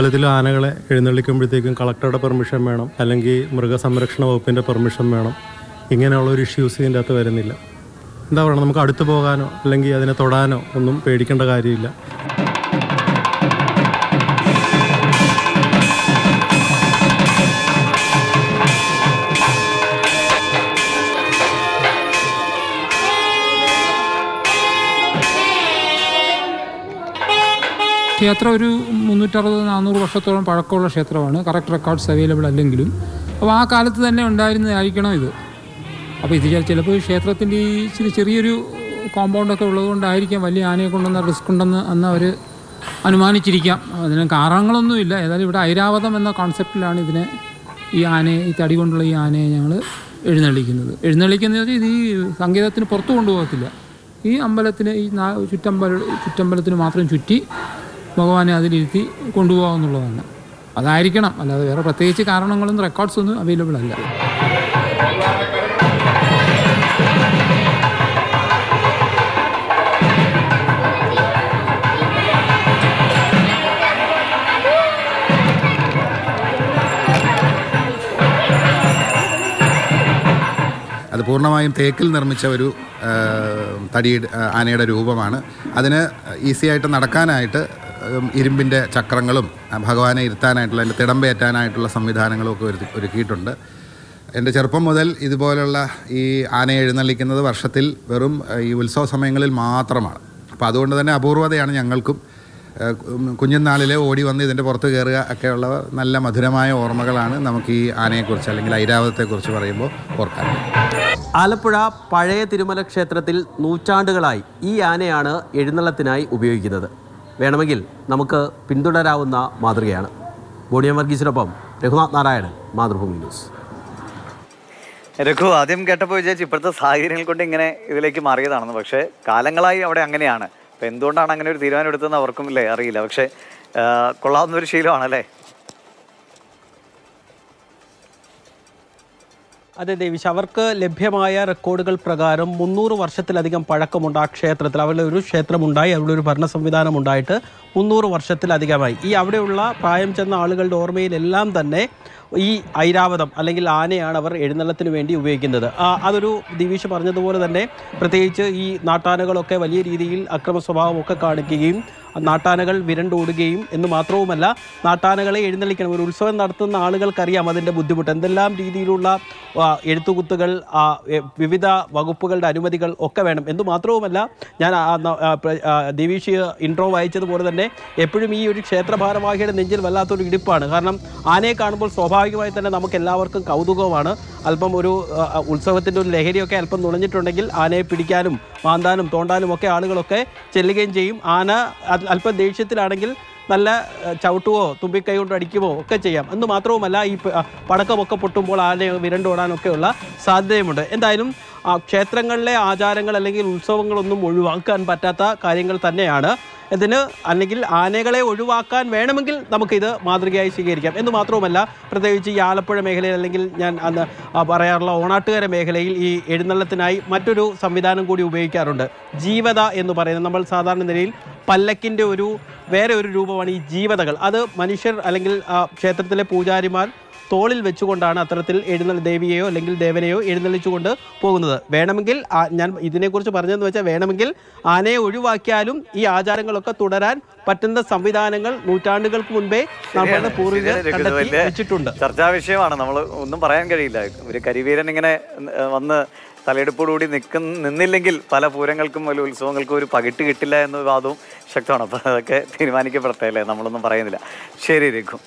അമ്പലത്തിൽ ആനകളെ എഴുന്നള്ളിക്കുമ്പോഴത്തേക്കും കളക്ടറുടെ പെർമിഷൻ വേണം അല്ലെങ്കിൽ മൃഗസംരക്ഷണ വകുപ്പിന്റെ പെർമിഷൻ വേണം. ഇങ്ങനെയുള്ള ഒരു ഇഷ്യൂസ് ഇതിന്റെ അകത്ത് വരുന്നില്ല. എന്താ പറയുക നമുക്ക് അടുത്ത് പോകാനോ അല്ലെങ്കിൽ അതിനെ തൊടാനോ ഒന്നും പേടിക്കേണ്ട കാര്യമില്ല. ക്ഷേത്രം ഒരു മുന്നൂറ്ററുപത് നാനൂറ് വർഷത്തോളം പഴക്കമുള്ള ക്ഷേത്രമാണ്. കറക്റ്റ് റെക്കോർഡ്സ് അവൈലബിൾ അല്ലെങ്കിലും. അപ്പോൾ ആ കാലത്ത് തന്നെ ഉണ്ടായിരുന്നതായിരിക്കണം ഇത്. അപ്പോൾ ഇത് ചിലപ്പോൾ ക്ഷേത്രത്തിന്റെ ഈ ഇച്ചിരി ചെറിയൊരു കോമ്പൗണ്ടൊക്കെ ഉള്ളതുകൊണ്ടായിരിക്കാം വലിയ ആനയെ കൊണ്ടുവന്ന റിസ്ക് ഉണ്ടെന്ന് അന്ന് അവർ അനുമാനിച്ചിരിക്കാം. അതിന് കാരണങ്ങളൊന്നുമില്ല ഏതായാലും ഇവിടെ ഐരാവതം എന്ന കോൺസെപ്റ്റിലാണ് ഇതിനെ ഈ ആനയെ ഈ തടി കൊണ്ടുള്ള ഈ ആനയെ ഞങ്ങൾ എഴുന്നള്ളിക്കുന്നത്. എഴുന്നള്ളിക്കുന്നത് ഇത് ഈ സംഗീതത്തിന് പുറത്തു കൊണ്ടുപോകത്തില്ല. ഈ അമ്പലത്തിന് ഈ ചുറ്റമ്പല ചുറ്റമ്പലത്തിന് മാത്രം ചുറ്റി ഭഗവാനെ അതിലിരുത്തി കൊണ്ടുപോകുക എന്നുള്ളതാണ് അതായിരിക്കണം. അല്ലാതെ വേറെ പ്രത്യേകിച്ച് കാരണങ്ങളും റെക്കോർഡ്സ് ഒന്നും അവൈലബിൾ അല്ല. അത് പൂർണമായും തേക്കിൽ നിർമ്മിച്ച ഒരു തടി ആനയുടെ രൂപമാണ്. അതിന് ഈസി ആയിട്ട് നടക്കാനായിട്ട് ഇരുമ്പിന്റെ ചക്രങ്ങളും ഭഗവാനെ ഇരുത്താനായിട്ടുള്ള അതിന്റെ തിടമ്പേറ്റാനായിട്ടുള്ള സംവിധാനങ്ങളും ഒക്കെ ഒരുക്കി ഒരുക്കിയിട്ടുണ്ട്. എന്റെ ചെറുപ്പം മുതൽ ഇതുപോലുള്ള ഈ ആനയെ എഴുന്നള്ളിക്കുന്നത് വർഷത്തിൽ വെറും ഈ ഉത്സവ സമയങ്ങളിൽ മാത്രമാണ്. അപ്പോൾ അതുകൊണ്ട് തന്നെ അപൂർവതയാണ് ഞങ്ങൾക്കും കുഞ്ഞുനാളിലെ ഓടി വന്ന് ഇതിന്റെ പുറത്ത് കയറുക ഒക്കെയുള്ള നല്ല മധുരമായ ഓർമ്മകളാണ് നമുക്ക് ഈ ആനയെക്കുറിച്ച് അല്ലെങ്കിൽ ഐരാവതത്തെക്കുറിച്ച് പറയുമ്പോൾ ഓർക്കാൻ. ആലപ്പുഴ പഴയ തിരുമല ക്ഷേത്രത്തിൽ നൂറ്റാണ്ടുകളായി ഈ ആനയാണ് എഴുന്നള്ളത്തിനായി ഉപയോഗിക്കുന്നത്. വേണമെങ്കിൽ നമുക്ക് പിന്തുടരാവുന്ന മാതൃകയാണ്. ബോണിയ വർഗീസിനൊപ്പം രഘുനാഥ് നാരായണൻ മാതൃഭൂമി ന്യൂസ്. രഘു ആദ്യം കേട്ടപ്പോൾ വിചാരിച്ചു ഇപ്പോഴത്തെ സാഹചര്യങ്ങൾ കൊണ്ട് ഇങ്ങനെ ഇതിലേക്ക് മാറിയതാണെന്ന്. പക്ഷേ കാലങ്ങളായി അവിടെ അങ്ങനെയാണ്. അപ്പം എന്തുകൊണ്ടാണ് അങ്ങനെ ഒരു തീരുമാനം എടുത്തതെന്ന് അവർക്കും ഇല്ലേ അറിയില്ല. പക്ഷേ കൊള്ളാവുന്ന ഒരു ശീലമാണല്ലേ? അതെ ദേവിശ് അവർക്ക് ലഭ്യമായ റെക്കോർഡുകൾ പ്രകാരം മുന്നൂറ് വർഷത്തിലധികം പഴക്കമുണ്ട് ആ ക്ഷേത്രത്തിൽ. അവരുടെ ഒരു ക്ഷേത്രമുണ്ടായി അവരുടെ ഒരു ഭരണ സംവിധാനം ഉണ്ടായിട്ട് മുന്നൂറ് വർഷത്തിലധികമായി. ഈ അവിടെയുള്ള പ്രായം ചെന്ന ആളുകളുടെ ഓർമ്മയിലെല്ലാം തന്നെ ഈ ഐരാവതം അല്ലെങ്കിൽ ആനയാണ് അവർ എഴുന്നള്ളത്തിന് വേണ്ടി ഉപയോഗിക്കുന്നത്. അതൊരു ദിവീഷ് പറഞ്ഞതുപോലെ തന്നെ പ്രത്യേകിച്ച് ഈ നാട്ടാനകളൊക്കെ വലിയ രീതിയിൽ അക്രമ സ്വഭാവമൊക്കെ കാണിക്കുകയും നാട്ടാനകൾ വിരണ്ടോടുകയും എന്ന് മാത്രവുമല്ല നാട്ടാനകളെ എഴുന്നള്ളിക്കണം. ഒരു ഉത്സവം നടത്തുന്ന ആളുകൾക്കറിയാം അതിന്റെ ബുദ്ധിമുട്ട്. എന്തെല്ലാം രീതിയിലുള്ള എഴുത്തുകുത്തുകൾ വിവിധ വകുപ്പുകളുടെ അനുമതികൾ ഒക്കെ വേണം. എന്ന് മാത്രവുമല്ല ഞാൻ ദേവീഷ് ഇൻട്രോ വായിച്ചതുപോലെ തന്നെ എപ്പോഴും ഈ ഒരു ക്ഷേത്ര ഭാരവാഹിയുടെ നെഞ്ചിൽ വല്ലാത്തൊരു ഇടിപ്പാണ്. കാരണം ആനയെ കാണുമ്പോൾ സ്വാഭാവികമായി തന്നെ നമുക്ക് എല്ലാവർക്കും കൗതുകമാണ്. അല്പം ഒരു ഉത്സവത്തിന്റെ ഒരു ലഹരിയൊക്കെ അല്പം നുണഞ്ഞിട്ടുണ്ടെങ്കിൽ ആനയെ പിടിക്കാനും മാന്താനും തോണ്ടാനും ഒക്കെ ആളുകളൊക്കെ ചെല്ലുകയും ചെയ്യും. ആന അല്പം ദേഷ്യത്തിലാണെങ്കിൽ നല്ല ചവിട്ടുവോ തുമ്പിക്കൈ കൊണ്ട് അടിക്കുമോ ഒക്കെ ചെയ്യാം. എന്ന് മാത്രവുമല്ല ഈ പടക്കമൊക്കെ പൊട്ടുമ്പോൾ ആനയെ വിരണ്ടോടാനൊക്കെയുള്ള സാധ്യതയുമുണ്ട്. എന്തായാലും ക്ഷേത്രങ്ങളിലെ ആചാരങ്ങൾ അല്ലെങ്കിൽ ഉത്സവങ്ങളൊന്നും ഒഴിവാക്കാൻ പറ്റാത്ത കാര്യങ്ങൾ തന്നെയാണ്. ഇതിന് അല്ലെങ്കിൽ ആനകളെ ഒഴിവാക്കാൻ വേണമെങ്കിൽ നമുക്കിത് മാതൃകയായി സ്വീകരിക്കാം. എന്ന് മാത്രവുമല്ല പ്രത്യേകിച്ച് ഈ ആലപ്പുഴ മേഖലയിൽ അല്ലെങ്കിൽ ഞാൻ അന്ന് പറയാറുള്ള ഓണാട്ടുകര മേഖലയിൽ ഈ എഴുന്നള്ളത്തിനായി മറ്റൊരു സംവിധാനം കൂടി ഉപയോഗിക്കാറുണ്ട്. ജീവത എന്ന് പറയുന്നത്. നമ്മൾ സാധാരണ നിലയിൽ പല്ലക്കിന്റെ ഒരു വേറെ ഒരു രൂപമാണ് ഈ ജീവതകൾ. അത് മനുഷ്യർ അല്ലെങ്കിൽ ക്ഷേത്രത്തിലെ പൂജാരിമാർ തോളിൽ വെച്ചുകൊണ്ടാണ് അത്തരത്തിൽ എഴുന്നള്ളി ദേവിയെയോ അല്ലെങ്കിൽ ദേവനെയോ എഴുന്നള്ളിച്ചുകൊണ്ട് പോകുന്നത്. വേണമെങ്കിൽ ഞാൻ ഇതിനെക്കുറിച്ച് പറഞ്ഞതെന്ന് വെച്ചാൽ വേണമെങ്കിൽ ആനയെ ഒഴിവാക്കിയാലും ഈ ആചാരങ്ങളൊക്കെ തുടരാൻ പറ്റുന്ന സംവിധാനങ്ങൾ നൂറ്റാണ്ടുകൾക്ക് മുൻപേ നമ്മുടെ വെച്ചിട്ടുണ്ട്. ചർച്ചാ വിഷയമാണ്. നമ്മൾ ഒന്നും പറയാൻ കഴിയില്ല. ഒരു കരിവീരൻ ഇങ്ങനെ വന്ന് തലയെടുപ്പോടുകൂടി നിൽക്കുന്ന നിന്നില്ലെങ്കിൽ പല പൂരങ്ങൾക്കും പല ഉത്സവങ്ങൾക്കും ഒരു പകിട്ട് കിട്ടില്ല എന്ന വാദവും ശക്തമാണ്. അപ്പോൾ അതൊക്കെ തീരുമാനിക്കപ്പെടട്ടെ അല്ലേ നമ്മളൊന്നും പറയുന്നില്ല. ശരി രഘു.